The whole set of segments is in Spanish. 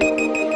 Thank you.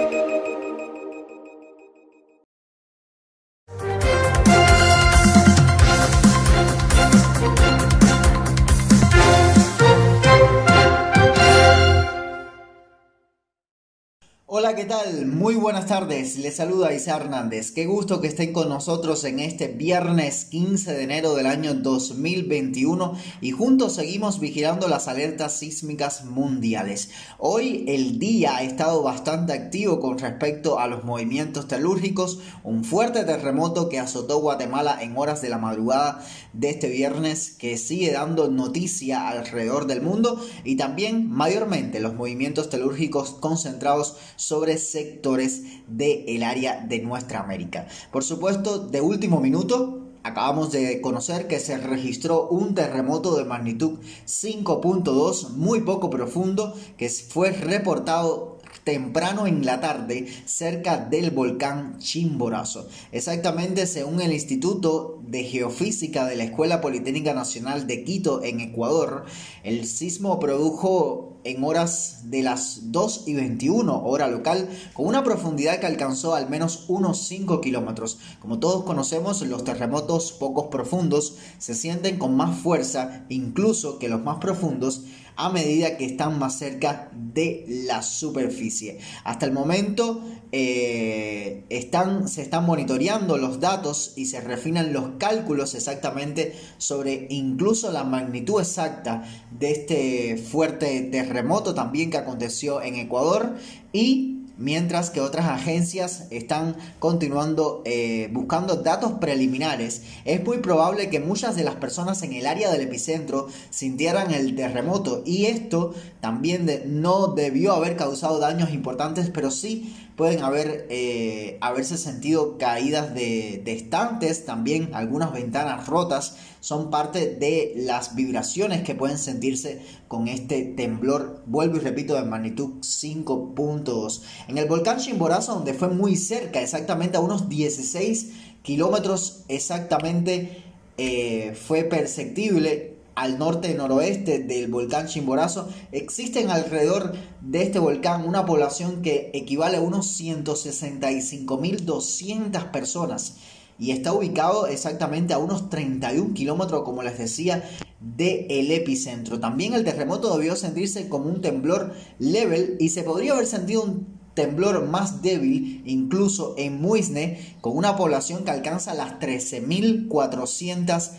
Hola, ¿qué tal? Muy buenas tardes. Les saluda Isa Hernández. Qué gusto que estén con nosotros en este viernes 15 de enero del año 2021 y juntos seguimos vigilando las alertas sísmicas mundiales. Hoy el día ha estado bastante activo con respecto a los movimientos telúrgicos. Un fuerte terremoto que azotó Guatemala en horas de la madrugada de este viernes que sigue dando noticia alrededor del mundo y también mayormente los movimientos telúrgicos concentrados sobre sectores del área de nuestra América. Por supuesto, de último minuto, Acabamos de conocer que se registró un terremoto de magnitud 5.2 muy poco profundo que fue reportado temprano en la tarde cerca del volcán Chimborazo. Exactamente según el Instituto de Geofísica de la Escuela Politécnica Nacional de Quito en Ecuador, el sismo produjo en horas de las 2 y 21 hora local con una profundidad que alcanzó al menos unos 5 kilómetros. Como todos conocemos, los terremotos pocos profundos se sienten con más fuerza incluso que los más profundos a medida que están más cerca de la superficie. Hasta el momento eh, están, se están monitoreando los datos y se refinan los cálculos exactamente sobre incluso la magnitud exacta de este fuerte terremoto también que aconteció en Ecuador y mientras que otras agencias están continuando eh, buscando datos preliminares. Es muy probable que muchas de las personas en el área del epicentro sintieran el terremoto y esto también no debió haber causado daños importantes, pero sí pueden haber, eh, haberse sentido caídas de, estantes, también algunas ventanas rotas, son parte de las vibraciones que pueden sentirse con este temblor, vuelvo y repito, de magnitud 5.2. En el volcán Chimborazo, donde fue muy cerca, exactamente a unos 16 kilómetros exactamente, eh, fue perceptible al norte y noroeste del volcán Chimborazo, existen alrededor de este volcán una población que equivale a unos 165.200 personas y está ubicado exactamente a unos 31 kilómetros, como les decía, del epicentro. También el terremoto debió sentirse como un temblor level y se podría haber sentido un temblor más débil incluso en Muisne con una población que alcanza las 13.400 personas,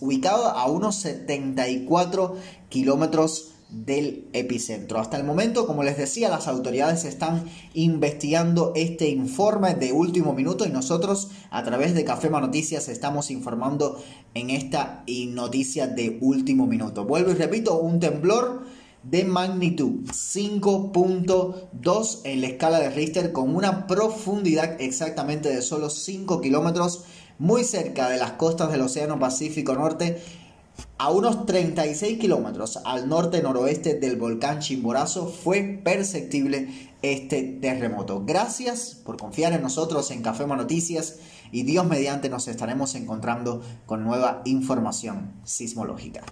ubicado a unos 74 kilómetros del epicentro. Hasta el momento, como les decía, las autoridades están investigando este informe de último minuto y nosotros a través de Café Noticias estamos informando en esta noticia de último minuto. Vuelvo y repito, un temblor de magnitud 5.2 en la escala de Richter con una profundidad exactamente de solo 5 kilómetros muy cerca de las costas del Océano Pacífico Norte, a unos 36 kilómetros al norte-noroeste del volcán Chimborazo, fue perceptible este terremoto. Gracias por confiar en nosotros en Café Noticias y Dios mediante nos estaremos encontrando con nueva información sismológica.